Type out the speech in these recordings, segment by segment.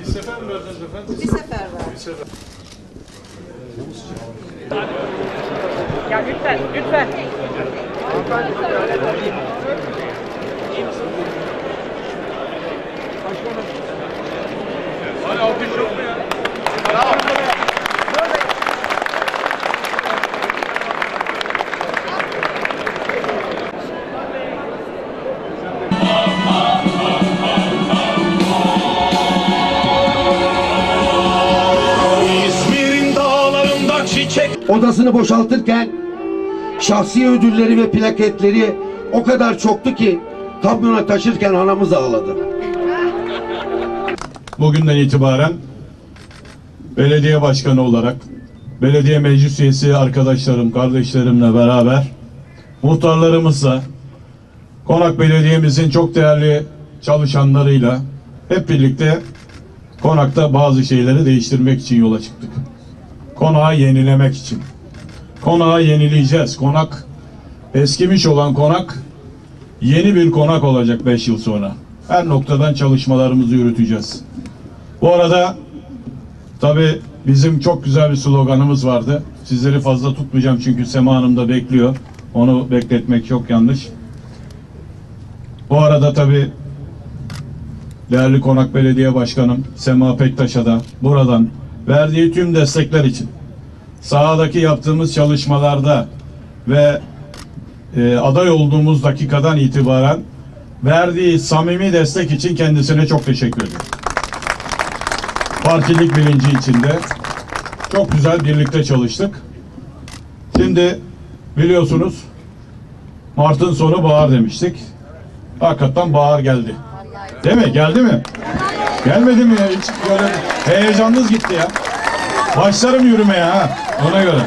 Bir sefer mi verdiniz efendim? Bir sefer var. Bir sefer. Ya lütfen, lütfen. Hani odasını boşaltırken şahsi ödülleri ve plaketleri o kadar çoktu ki kamyona taşırken anamız ağladı. Bugünden itibaren belediye başkanı olarak belediye meclis üyesi arkadaşlarım, kardeşlerimle beraber muhtarlarımızla Konak Belediye'mizin çok değerli çalışanlarıyla hep birlikte Konak'ta bazı şeyleri değiştirmek için yola çıktık. Konağı yenilemek için. Konağı yenileyeceğiz. Konak eskimiş olan konak yeni bir konak olacak 5 yıl sonra. Her noktadan çalışmalarımızı yürüteceğiz. Bu arada tabi bizim çok güzel bir sloganımız vardı. Sizleri fazla tutmayacağım çünkü Sema Hanım da bekliyor. Onu bekletmek çok yanlış. Bu arada tabi değerli Konak Belediye Başkanım Sema Pektaş'a da buradan verdiği tüm destekler için sahadaki yaptığımız çalışmalarda ve e, aday olduğumuz dakikadan itibaren verdiği samimi destek için kendisine çok teşekkür ediyorum. Partilik bilinci içinde çok güzel birlikte çalıştık. Şimdi biliyorsunuz Mart'ın sonu bahar demiştik. Hakikaten bahar geldi. Değil mi? Geldi mi? Gelmedi mi? Hiç böyle heyecanınız gitti ya. Başlarım yürümeye ha. Ona göre.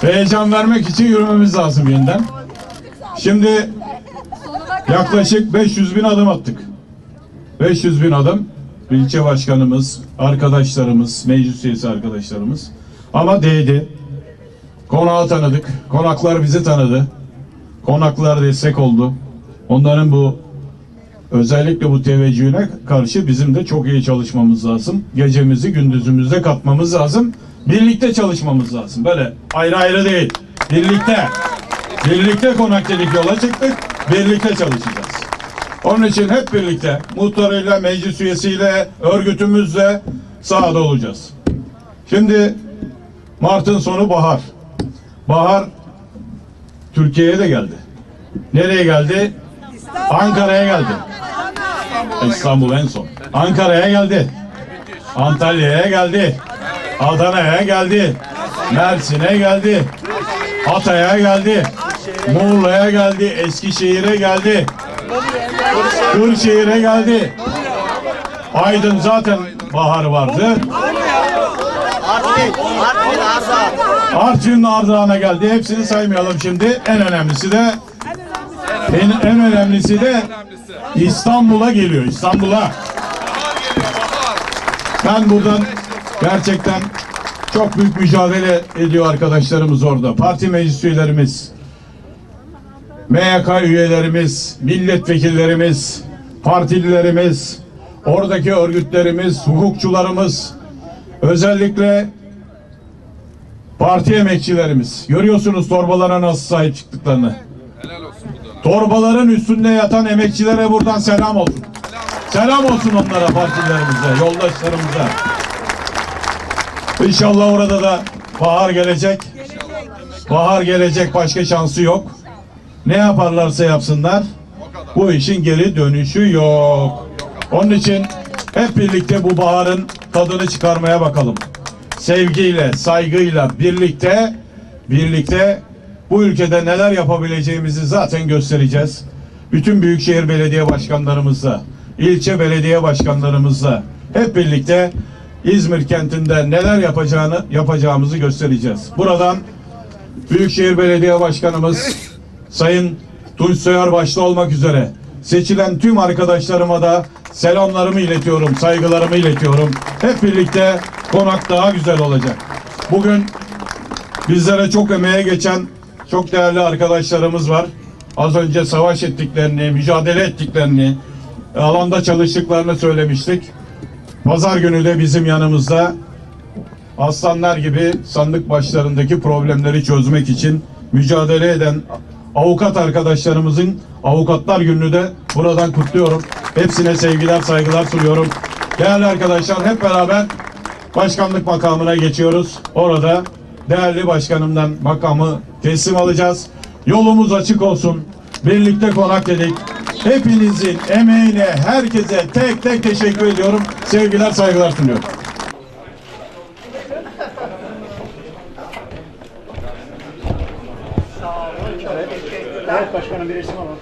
Heyecan vermek için yürümemiz lazım yeniden. Şimdi yaklaşık 500 bin adım attık. 500 bin adım. İlçe başkanımız, arkadaşlarımız, meclis üyesi arkadaşlarımız. Ama değdi. Konağı tanıdık. Konaklar bizi tanıdı. Konaklar destek oldu. Onların bu özellikle bu teveccühüne karşı bizim de çok iyi çalışmamız lazım. Gecemizi gündüzümüzde katmamız lazım. Birlikte çalışmamız lazım. Böyle ayrı ayrı değil. Birlikte. Birlikte konak dedik yola çıktık. Birlikte çalışacağız. Onun için hep birlikte muhtarıyla, meclis üyesiyle, örgütümüzle sahada olacağız. Şimdi Mart'ın sonu bahar. Bahar Türkiye'ye de geldi. Nereye geldi? Ankara'ya geldi. İstanbul en son. Ankara'ya geldi. Antalya'ya geldi. Adana'ya geldi. Mersin'e geldi. Hatay'a geldi. Muğla'ya geldi. Eskişehir'e geldi. Kırşehir'e geldi. Aydın zaten bahar vardı. Artvin Ardahan'a geldi. Hepsini saymayalım şimdi. En önemlisi de en, en önemlisi de İstanbul'a geliyor. İstanbul'a. Ben buradan gerçekten çok büyük mücadele ediyor arkadaşlarımız orada. Parti meclis üyelerimiz, MYK üyelerimiz, milletvekillerimiz, partililerimiz, oradaki örgütlerimiz, hukukçularımız, özellikle parti emekçilerimiz. Görüyorsunuz torbalara nasıl sahip çıktıklarını. Torbaların üstünde yatan emekçilere buradan selam olsun. Selam olsun onlara, partilerimize, yoldaşlarımıza. İnşallah orada da bahar gelecek. Bahar gelecek, başka şansı yok. Ne yaparlarsa yapsınlar, bu işin geri dönüşü yok. Onun için hep birlikte bu baharın tadını çıkarmaya bakalım. Sevgiyle, saygıyla birlikte, birlikte bu ülkede neler yapabileceğimizi zaten göstereceğiz. Bütün büyükşehir belediye başkanlarımızla, ilçe belediye başkanlarımızla hep birlikte İzmir kentinde neler yapacağını yapacağımızı göstereceğiz. Buradan Büyükşehir Belediye Başkanımız Sayın Tunç Soyar başta olmak üzere seçilen tüm arkadaşlarıma da selamlarımı iletiyorum, saygılarımı iletiyorum. Hep birlikte konak daha güzel olacak. Bugün bizlere çok emeğe geçen çok değerli arkadaşlarımız var. Az önce savaş ettiklerini, mücadele ettiklerini, alanda çalıştıklarını söylemiştik. Pazar günü de bizim yanımızda aslanlar gibi sandık başlarındaki problemleri çözmek için mücadele eden avukat arkadaşlarımızın Avukatlar Günü'nü de buradan kutluyorum. Hepsine sevgiler, saygılar sunuyorum. Değerli arkadaşlar hep beraber başkanlık makamına geçiyoruz. Orada değerli başkanımdan makamı teslim alacağız. Yolumuz açık olsun. Birlikte konak dedik. Hepinizin emeğine, herkese tek tek teşekkür ediyorum. Sevgiler, saygılar sunuyorum. Evet başkanım bir resim alalım.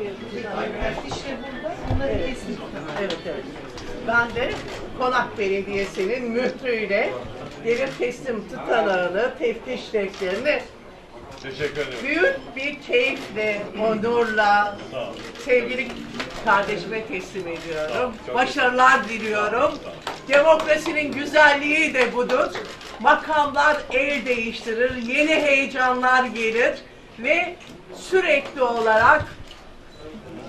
İşte burada bunları kesin. Evet evet. Ben de Konak Belediyesi'nin mührüyle devir teslim tutanağını, teftiş defterini Teşekkür ederim. büyük bir keyifle, onurla sevgili kardeşime teslim ediyorum. Başarılar diliyorum. Demokrasinin güzelliği de budur. Makamlar el değiştirir, yeni heyecanlar gelir ve sürekli olarak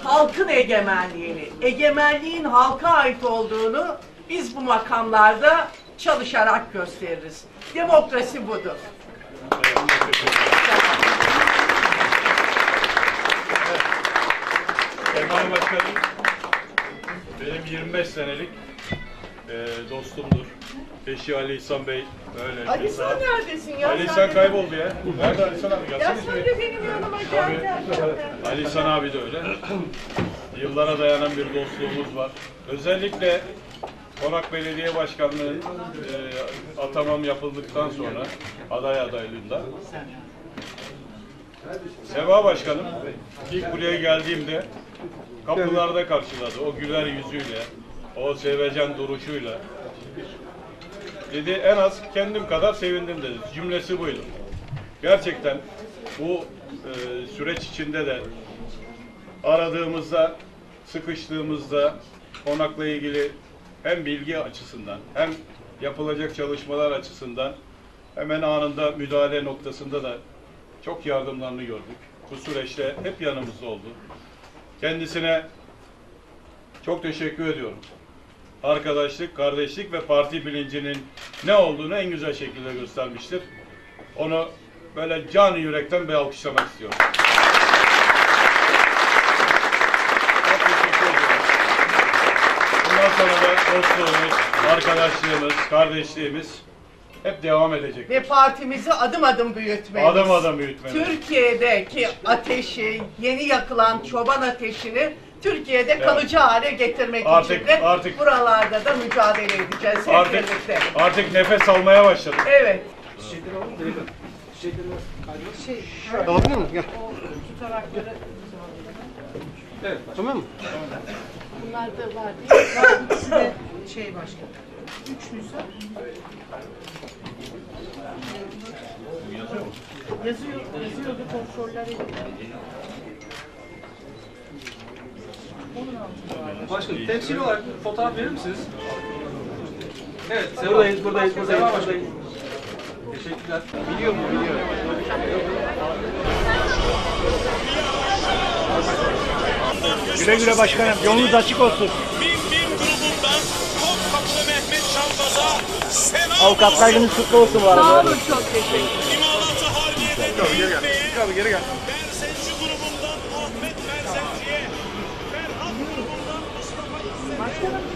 halkın egemenliğini, egemenliğin halka ait olduğunu biz bu makamlarda çalışarak gösteririz. Demokrasi budur. Kemal Başkanım benim 25 senelik e, dostumdur. Eşi Ali İhsan Bey öyle. Ali sen neredesin ya? Ali Sen İhsan de- kayboldu ya. Nerede Ali İhsan abi? Ya Gelsene şuraya. söyle benim yanıma gel gel. gel. Ali İhsan abi de öyle. Yıllara dayanan bir dostluğumuz var. Özellikle Konak Belediye Başkanlığı e, atamam yapıldıktan sonra aday adaylığında Seva Başkanım ilk buraya geldiğimde kapılarda karşıladı. O güler yüzüyle, o sevecen duruşuyla. Dedi en az kendim kadar sevindim dedi. Cümlesi buydu. Gerçekten bu e, süreç içinde de aradığımızda, sıkıştığımızda konakla ilgili hem bilgi açısından hem yapılacak çalışmalar açısından hemen anında müdahale noktasında da çok yardımlarını gördük. Bu süreçte hep yanımızda oldu. Kendisine çok teşekkür ediyorum. Arkadaşlık, kardeşlik ve parti bilincinin ne olduğunu en güzel şekilde göstermiştir. Onu böyle can yürekten bir alkışlamak istiyorum. Bundan sonra da dostluğumuz, arkadaşlığımız, kardeşliğimiz hep devam edecek. Ve partimizi adım adım büyütmeliyiz. Adım adım büyütmeliyiz. Türkiye'deki ateşi, yeni yakılan çoban ateşini Türkiye'de kalıcı hale getirmek Artık- için de artık- buralarda da mücadele edeceğiz hep Artık, birlikte. artık nefes almaya başladık. Evet. Bunlar da var değil mi? Var, ikisi de şey başka. Üç nüsa. Yazıyor, yazıyordu kontroller ediyor. Başkanım temsil olarak fotoğraf verir misiniz? Evet, buradayız, buradayız, buradayız, buradayız. Teşekkürler. Biliyor mu? Biliyor. Güle güle başkanım. Yolunuz açık olsun. Bin bin grubundan Topkapı Mehmet Çalmaz'a selam Avukatlar günü kutlu olsun bu arada. Sağ olun çok teşekkür ederim. İmalatı Harbiye'de Geri gel. Geri geri gel. Grubundan Ahmet